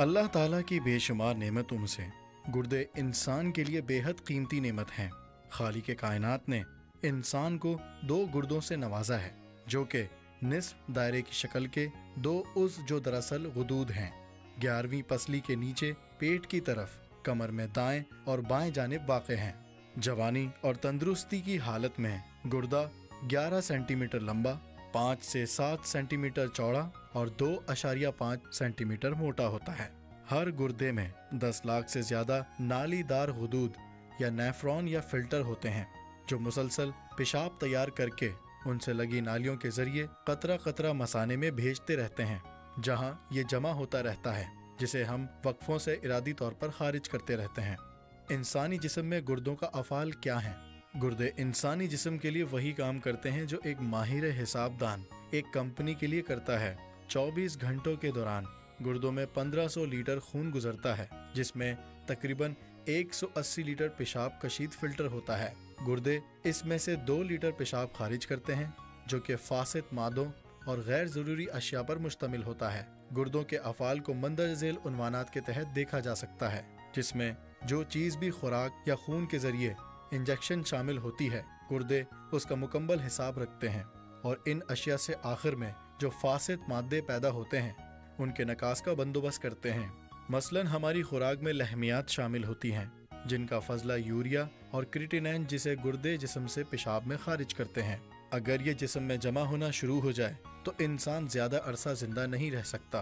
अल्लाह ताला की बेशुमार नेमतों में से गुर्दे इंसान के लिए बेहद कीमती नेमत हैं। खाली के कायनात ने इंसान को दो गुर्दों से नवाजा है, जो कि निस्फ दायरे की शक्ल के दो उस जो दरअसल गदूद हैं। ग्यारहवीं पसली के नीचे पेट की तरफ़, कमर में दाएँ और बाएँ जानिब वाक़ हैं। जवानी और तंदुरुस्ती की हालत में गुर्दा 11 सेंटीमीटर लंबा 5 से सात सेंटीमीटर चौड़ा और दो अशारिया पाँच सेंटीमीटर मोटा होता है। हर गुर्दे में 10 लाख से ज़्यादा नालीदार हदूद या नेफ्रॉन या फ़िल्टर होते हैं, जो मुसलसल पेशाब तैयार करके उनसे लगी नालियों के ज़रिए कतरा कतरा मसाने में भेजते रहते हैं, जहाँ ये जमा होता रहता है, जिसे हम वक्फों से इरादी तौर पर खारिज करते रहते हैं। इंसानी जिसम में गुर्दों का अफाल क्या है? गुर्दे इंसानी जिस्म के लिए वही काम करते हैं जो एक माहिर हिसाबदान, एक कंपनी के लिए करता है। 24 घंटों के दौरान गुर्दों में 1500 लीटर खून गुजरता है, जिसमें तकरीबन 180 लीटर पेशाब कशीद फ़िल्टर होता है। गुर्दे इसमें से दो लीटर पेशाब खारिज करते हैं, जो कि फासिद मादों और गैर ज़रूरी अशिया पर मुश्तमिल होता है। गुर्दों के अफाल को मंदर झेल उनवानात के तहत देखा जा सकता है, जिसमें जो चीज़ भी खुराक या खून के ज़रिए इंजेक्शन शामिल होती है। गुर्दे उसका मुकम्मल हिसाब रखते हैं और इन अशिया से आखिर में जो फासिद मादे पैदा होते हैं, उनके नकास का बंदोबस्त करते हैं। मसलन हमारी खुराक में लहमियात शामिल होती हैं, जिनका फजला यूरिया और क्रिटिनैन जिसे गुर्दे जिसम से पेशाब में खारिज करते हैं। अगर ये जिसम में जमा होना शुरू हो जाए तो इंसान ज़्यादा अरसा ज़िंदा नहीं रह सकता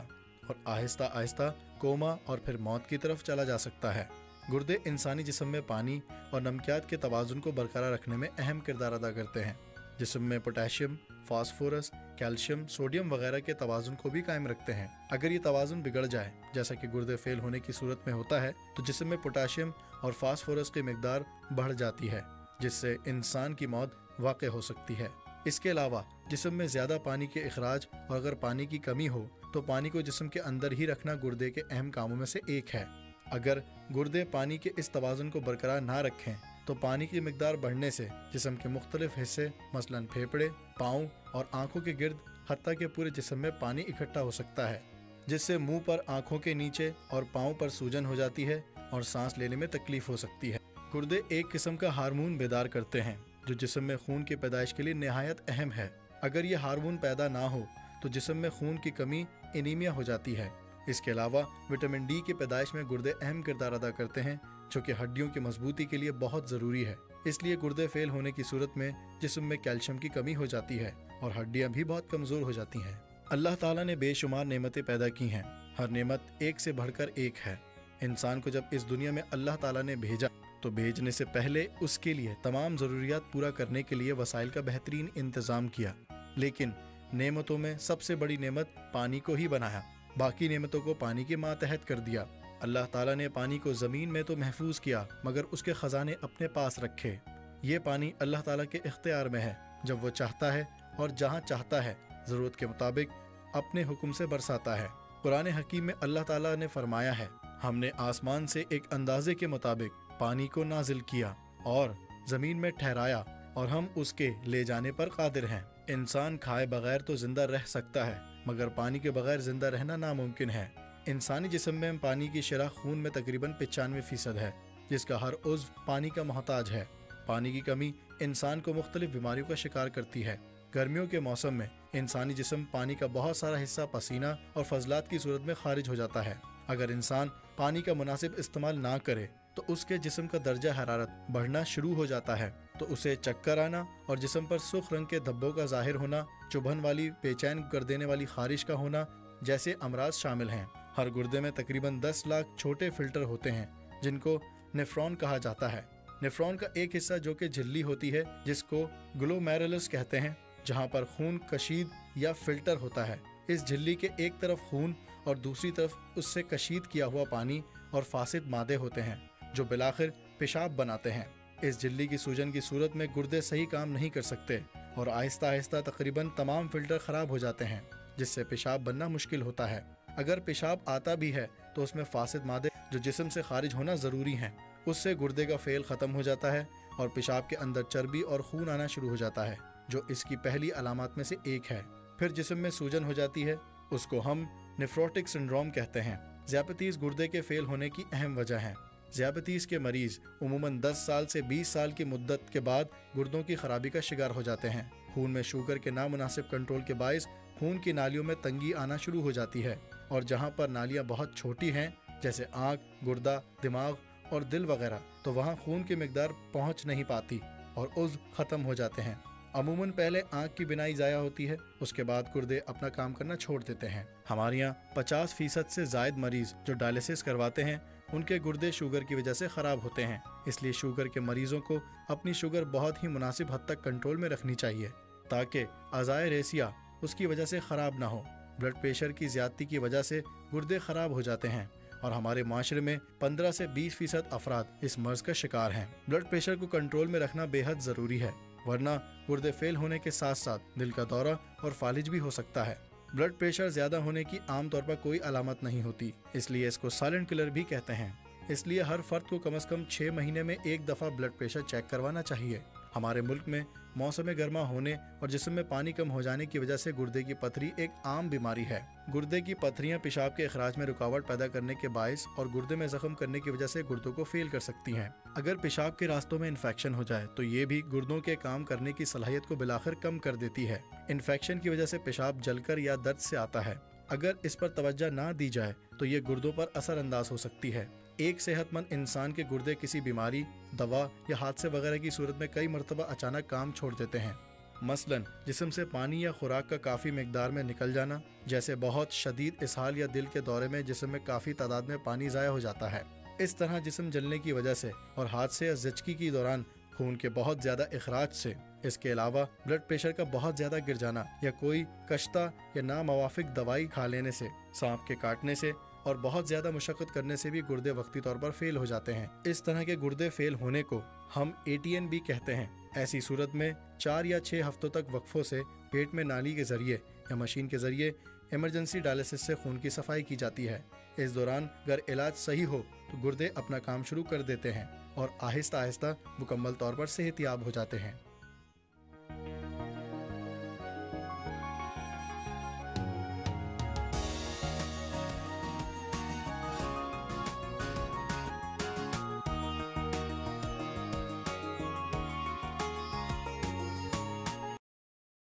और आहिस्ता आहिस्ता कोमा और फिर मौत की तरफ़ चला जा सकता है। गुर्दे इंसानी जिसम में पानी और नमकियात के तोज़ुन को बरकरार रखने में अहम किरदार अदा करते हैं। जिसम में पोटेशियम, फास्फोरस, कैल्शियम, सोडियम वगैरह के तोज़ुन को भी कायम रखते हैं। अगर ये तोज़ुन बिगड़ जाए, जैसा कि गुर्दे फेल होने की सूरत में होता है तो जिसम में पोटाशियम और फास्फोरस की मकदार बढ़ जाती है, जिससे इंसान की मौत वाक़ हो सकती है। इसके अलावा, जिसम में ज़्यादा पानी के अखराज और अगर पानी की कमी हो तो पानी को जिसम के अंदर ही रखना गुर्दे के अहम कामों में से एक है। अगर गुर्दे पानी के इस तोज़ुन को बरकरार ना रखें तो पानी की मकदार बढ़ने से जिसम के मुख्तलिफ़ हिस्से, मसलन फेफड़े, पाँव और आँखों के गिर्द हती के पूरे जिसम में पानी इकट्ठा हो सकता है, जिससे मुँह पर आँखों के नीचे और पाँव पर सूजन हो जाती है और सांस लेने में तकलीफ़ हो सकती है। गुर्दे एक किस्म का हार्मोन बेदार करते हैं, जो जिसम में खून की पैदाइश के लिए नहायत अहम है। अगर ये हार्मोन पैदा ना हो तो जिसम में खून की कमी एनीमिया हो जाती है। इसके अलावा विटामिन डी की पैदाइश में गुर्दे अहम किरदार अदा करते हैं, जो कि हड्डियों की मजबूती के लिए बहुत ज़रूरी है। इसलिए गुर्दे फेल होने की सूरत में जिसम में कैल्शियम की कमी हो जाती है और हड्डियाँ भी बहुत कमज़ोर हो जाती हैं। अल्लाह ताला ने बेशुमार नेमतें पैदा की हैं। हर नेमत एक से बढ़कर एक है। इंसान को जब इस दुनिया में अल्लाह ताला ने भेजा तो भेजने से पहले उसके लिए तमाम ज़रूरियात पूरा करने के लिए वसाइल का बेहतरीन इंतज़ाम किया। लेकिन नेमतों में सबसे बड़ी नेमत पानी को ही बनाया। बाकी नेमतों को पानी के मातहत कर दिया। अल्लाह ताला ने पानी को ज़मीन में तो महफूज किया, मगर उसके ख़जाने अपने पास रखे। ये पानी अल्लाह ताला के इख्तियार में है, जब वो चाहता है और जहाँ चाहता है, ज़रूरत के मुताबिक अपने हुक्म से बरसाता है। पुराने हकीम में अल्लाह ताला ने फरमाया है, हमने आसमान से एक अंदाजे के मुताबिक पानी को नाजिल किया और ज़मीन में ठहराया और हम उसके ले जाने पर कादिर हैं। इंसान खाए बगैर तो ज़िंदा रह सकता है। मगर पानी के बगैर ज़िंदा रहना नामुमकिन है। इंसानी जिसम में पानी की शरह खून में तकरीबन पचानवे फ़ीसद है, जिसका हर उज्व पानी का मोहताज है। पानी की कमी इंसान को मुख्तलिफ़ बीमारियों का शिकार करती है। गर्मियों के मौसम में इंसानी जिसम पानी का बहुत सारा हिस्सा पसीना और फजलात की सूरत में खारिज हो जाता है। अगर इंसान पानी का मुनासिब इस्तेमाल ना करे तो उसके जिसम का दर्जा हरारत बढ़ना शुरू हो जाता है। तो उसे चक्कर आना और जिसम पर सुख रंग के धब्बों का ज़ाहिर होना चुभन वाली, बेचैन कर देने वाली खारिश का होना जैसे अमराज शामिल हैं। हर गुर्दे में तकरीबन 10 लाख छोटे फ़िल्टर होते हैं, जिनको नेफ्रॉन कहा जाता है। नेफ्रॉन का एक हिस्सा जो कि झिल्ली होती है, जिसको ग्लोमेरुलस कहते हैं, जहाँ पर खून कशीद या फ़िल्टर होता है। इस झिल्ली के एक तरफ़ खून और दूसरी तरफ़ उससे कशीद किया हुआ पानी और फासिद मादे होते हैं, जो बिलाखिर पेशाब बनाते हैं। इस झिल्ली की सूजन की सूरत में गुर्दे सही काम नहीं कर सकते। और आहिस्ता आहिस्ता तकरीबन तमाम फ़िल्टर खराब हो जाते हैं, जिससे पेशाब बनना मुश्किल होता है। अगर पेशाब आता भी है तो उसमें फासिद मादे जो जिसम से खारिज होना ज़रूरी हैं, उससे गुर्दे का फेल ख़त्म हो जाता है और पेशाब के अंदर चर्बी और खून आना शुरू हो जाता है, जो इसकी पहली अलामत में से एक है। फिर जिसम में सूजन हो जाती है, उसको हम निफ्रोटिक सिंड्रोम कहते हैं। ज़्यापतीस गुर्दे के फेल होने की अहम वजह है। ज़्यापतीस के मरीज़ उमूमन 10 साल से 20 साल की मुद्दत के बाद गुर्दों की खराबी का शिकार हो जाते हैं। खून में शुगर के नामुनासिब कंट्रोल के बायस खून की नालियों में तंगी आना शुरू हो जाती है और जहाँ पर नालियाँ बहुत छोटी हैं, जैसे आँख, गुर्दा, दिमाग और दिल वगैरह तो वहाँ खून की मकदार पहुँच नहीं पाती और उज खत्म हो जाते हैं। अमूमन पहले आँख की बिनाई ज़ाया होती है, उसके बाद गुर्दे अपना काम करना छोड़ देते हैं। हमारे यहाँ पचास फ़ीसद से जायद मरीज़ जो डायलिसिस करवाते हैं उनके गुर्दे शुगर की वजह से ख़राब होते हैं। इसलिए शुगर के मरीजों को अपनी शुगर बहुत ही मुनासिब हद तक कंट्रोल में रखनी चाहिए, ताकि अजाय रेसिया उसकी वजह से ख़राब ना हो। ब्लड प्रेशर की ज्यादती की वजह से गुर्दे ख़राब हो जाते हैं, और हमारे माशरे में 15 से 20 फ़ीसद अफराद इस मर्ज का शिकार हैं। ब्लड प्रेशर को कंट्रोल में रखना बेहद ज़रूरी है, वरना गुर्दे फेल होने के साथ साथ दिल का दौरा और फालिज भी हो सकता है। ब्लड प्रेशर ज़्यादा होने की आमतौर पर कोई अलामत नहीं होती, इसलिए इसको साइलेंट किलर भी कहते हैं। इसलिए हर फर्द को कम से कम छह महीने में एक दफ़ा ब्लड प्रेशर चेक करवाना चाहिए। हमारे मुल्क में मौसम गर्मा होने और जिसम में पानी कम हो जाने की वजह से गुर्दे की पथरी एक आम बीमारी है। गुर्दे की पथरियाँ पेशाब के अखराज में रुकावट पैदा करने के बायस और गुर्दे में जख्म करने की वजह से गुर्दों को फेल कर सकती हैं। अगर पेशाब के रास्तों में इन्फेक्शन हो जाए तो ये भी गुर्दों के काम करने की सलाहियत को बिलाखिर कम कर देती है। इन्फेक्शन की वजह से पेशाब जलकर या दर्द से आता है। अगर इस पर तवज्जो ना दी जाए तो ये गुर्दों पर असरअंदाज हो सकती है। एक सेहतमंद इंसान के गुर्दे किसी बीमारी, दवा या हादसे वगैरह की सूरत में कई मरतबा अचानक काम छोड़ देते हैं। मसलन, जिसम से पानी या खुराक का काफ़ी मकदार में निकल जाना, जैसे बहुत शदीद इसहाल या दिल के दौरे में जिसम में काफ़ी तादाद में पानी ज़ाया हो जाता है। इस तरह जिसम जलने की वजह से और हादसे या जचकी के दौरान खून के बहुत ज़्यादा अखराज से, इसके अलावा ब्लड प्रेशर का बहुत ज़्यादा गिर जाना या कोई कश्ता या नामवाफिक दवाई खा लेने से, सांप के काटने से और बहुत ज़्यादा मुशक्क़त करने से भी गुर्दे वक्ती तौर पर फेल हो जाते हैं। इस तरह के गुर्दे फेल होने को हम ए भी कहते हैं। ऐसी सूरत में चार या छह हफ्तों तक वक्फों से पेट में नाली के ज़रिए या मशीन के ज़रिए इमरजेंसी डायलिसिस से खून की सफ़ाई की जाती है। इस दौरान अगर इलाज सही हो तो गुर्दे अपना काम शुरू कर देते हैं और आहिस्ता आहिस्ता मुकम्मल तौर पर सेहतियाब हो जाते हैं।